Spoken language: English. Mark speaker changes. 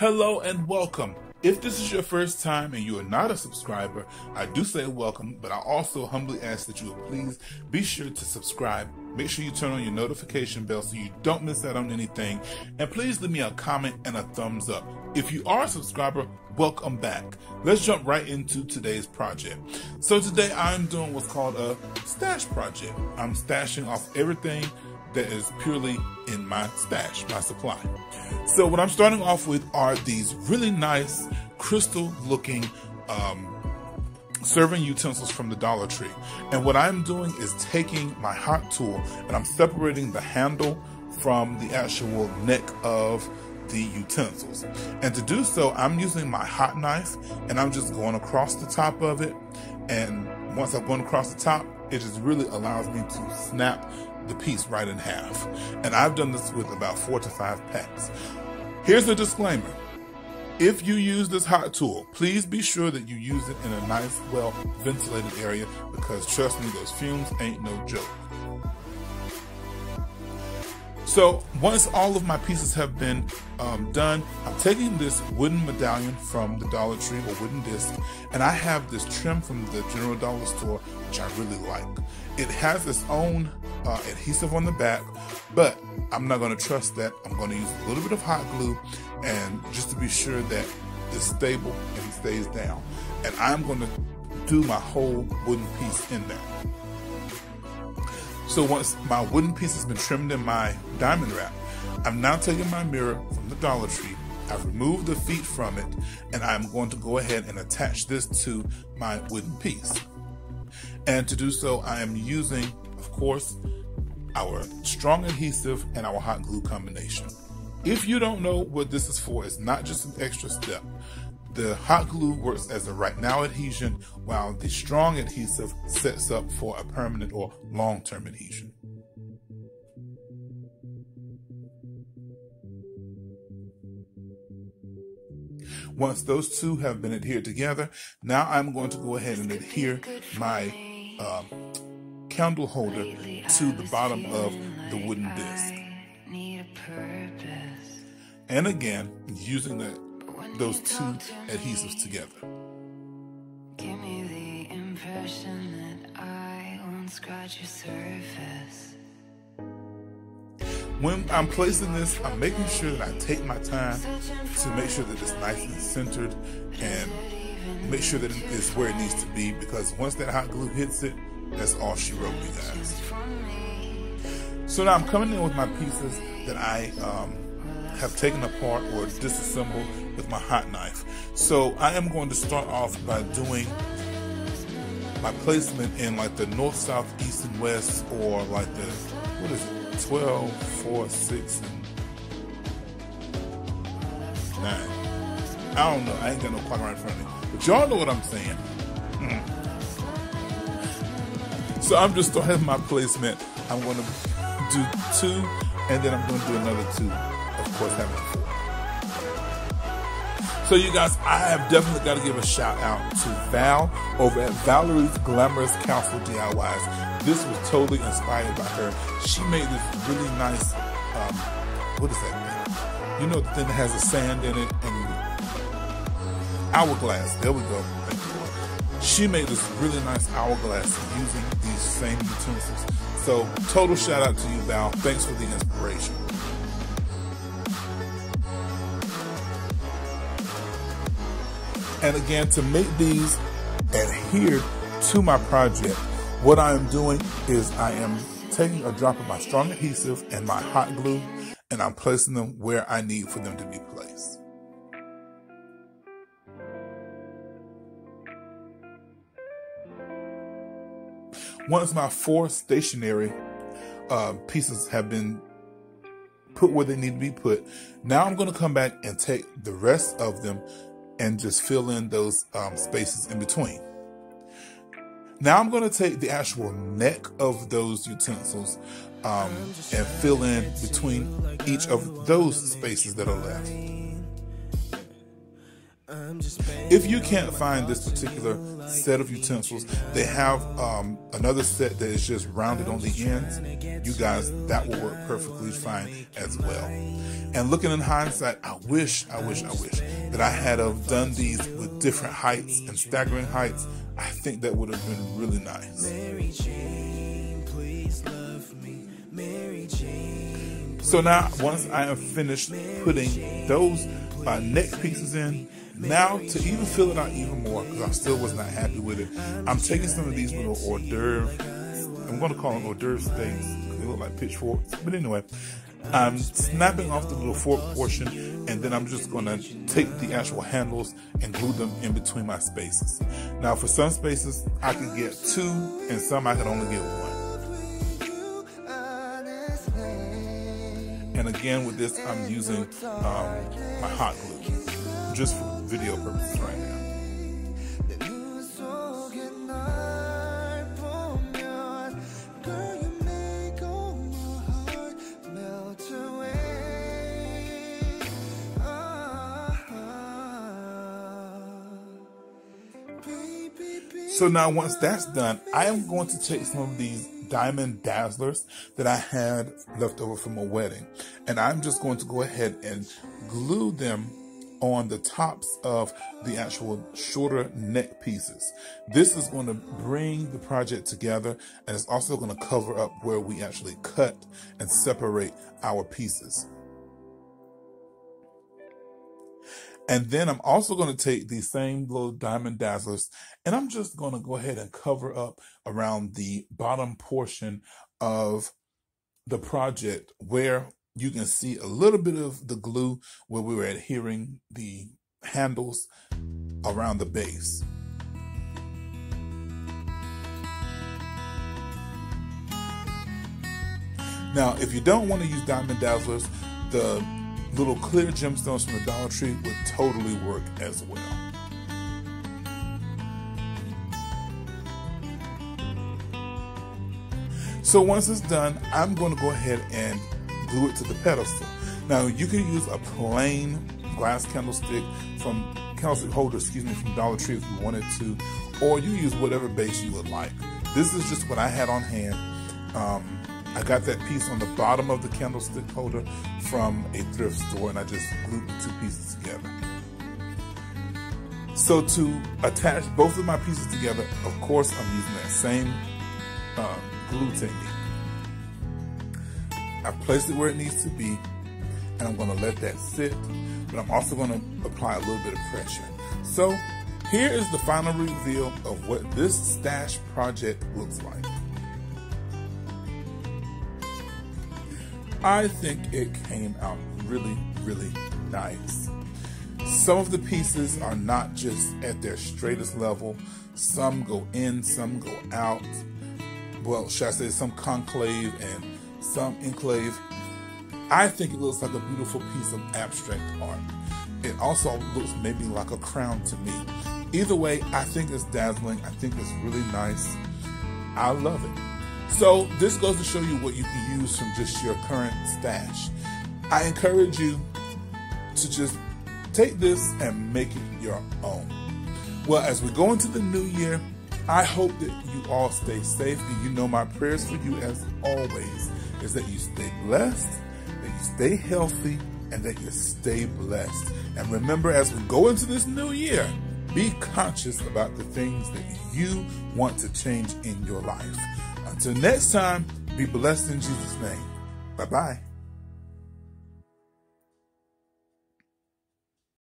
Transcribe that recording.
Speaker 1: Hello and welcome. If this is your first time and you are not a subscriber, I do say welcome, but I also humbly ask that you please be sure to subscribe. Make sure you turn on your notification bell so you don't miss out on anything. And please leave me a comment and a thumbs up. If you are a subscriber, welcome back. Let's jump right into today's project. So today I'm doing what's called a stash project. I'm stashing off everything that is purely in my stash, my supply. So what I'm starting off with are these really nice crystal looking um, serving utensils from the Dollar Tree. And what I'm doing is taking my hot tool and I'm separating the handle from the actual neck of the utensils. And to do so, I'm using my hot knife and I'm just going across the top of it. And once I've gone across the top, it just really allows me to snap the piece right in half. And I've done this with about four to five packs. Here's a disclaimer. If you use this hot tool, please be sure that you use it in a nice, well ventilated area because trust me, those fumes ain't no joke. So once all of my pieces have been um, done, I'm taking this wooden medallion from the Dollar Tree or wooden disc, and I have this trim from the General Dollar Store, which I really like. It has its own uh, adhesive on the back, but I'm not going to trust that. I'm going to use a little bit of hot glue and just to be sure that it's stable and it stays down. And I'm going to do my whole wooden piece in there. So once my wooden piece has been trimmed in my diamond wrap, I'm now taking my mirror from the Dollar Tree. I've removed the feet from it and I'm going to go ahead and attach this to my wooden piece. And to do so, I am using, of course, our strong adhesive and our hot glue combination. If you don't know what this is for, it's not just an extra step. The hot glue works as a right now adhesion, while the strong adhesive sets up for a permanent or long term adhesion. Once those two have been adhered together, now I'm going to go ahead and adhere my um, candle holder to the bottom of the wooden disc. And again, using the, those two adhesives together. Give me the impression that I won't scratch your surface. When I'm placing this, I'm making sure that I take my time to make sure that it's nice and centered and make sure that it is where it needs to be because once that hot glue hits it, that's all she wrote, you guys. So now I'm coming in with my pieces that I um, have taken apart or disassembled with my hot knife. So I am going to start off by doing my placement in like the north, south, east, and west, or like the, what is it, 12, 4, 6, and 9. I don't know. I ain't got no clock right in front of me. But y'all know what I'm saying. Mm. So I'm just starting my placement. I'm going to do two, and then I'm going to do another two. Of course, having. So you guys, I have definitely got to give a shout out to Val over at Valerie's Glamorous Castle DIYs. This was totally inspired by her. She made this really nice, um, what is that thing? You know the thing that has the sand in it and hourglass. There we go. She made this really nice hourglass using these same utensils. So total shout out to you, Val. Thanks for the inspiration. And again, to make these adhere to my project, what I am doing is I am taking a drop of my strong adhesive and my hot glue and I'm placing them where I need for them to be placed. Once my four stationary uh, pieces have been put where they need to be put, now I'm going to come back and take the rest of them and just fill in those um, spaces in between. Now I'm going to take the actual neck of those utensils um, and fill in between each of those spaces that are left. If you can't find this particular set of utensils, they have um, another set that is just rounded on the ends. You guys, that will work perfectly fine as well. And looking in hindsight, I wish, I wish, I wish that I had have done these with different heights and staggering heights. I think that would have been really nice. So now, once I am finished putting those uh, neck pieces in, now, to even fill it out even more, because I still was not happy with it, I'm taking some of these little hors d'oeuvre, I'm going to call them hors d'oeuvre things. they look like pitchforks. But anyway, I'm snapping off the little fork portion, and then I'm just going to take the actual handles and glue them in between my spaces. Now, for some spaces, I could get two, and some I could only get one. And again, with this, I'm using um, my hot glue just for video purposes right now. So now once that's done, I am going to take some of these diamond dazzlers that I had left over from a wedding. And I'm just going to go ahead and glue them on the tops of the actual shorter neck pieces. This is going to bring the project together and it's also going to cover up where we actually cut and separate our pieces. And then I'm also going to take these same little diamond dazzlers and I'm just going to go ahead and cover up around the bottom portion of the project where you can see a little bit of the glue where we were adhering the handles around the base. Now, if you don't want to use diamond dazzlers, the little clear gemstones from the Dollar Tree would totally work as well. So once it's done, I'm going to go ahead and glue it to the pedestal. Now you can use a plain glass candlestick from candlestick holder, excuse me, from Dollar Tree if you wanted to, or you use whatever base you would like. This is just what I had on hand. Um, I got that piece on the bottom of the candlestick holder from a thrift store and I just glued the two pieces together. So to attach both of my pieces together, of course I'm using that same uh, glue technique. I've placed it where it needs to be, and I'm gonna let that sit, but I'm also gonna apply a little bit of pressure. So here is the final reveal of what this stash project looks like. I think it came out really, really nice. Some of the pieces are not just at their straightest level. Some go in, some go out. Well, should I say some concave and some enclave. I think it looks like a beautiful piece of abstract art. It also looks maybe like a crown to me. Either way, I think it's dazzling. I think it's really nice. I love it. So this goes to show you what you can use from just your current stash. I encourage you to just take this and make it your own. Well, as we go into the new year, I hope that you all stay safe and you know my prayers for you as always is that you stay blessed, that you stay healthy, and that you stay blessed. And remember, as we go into this new year, be conscious about the things that you want to change in your life. Until next time, be blessed in Jesus' name. Bye bye.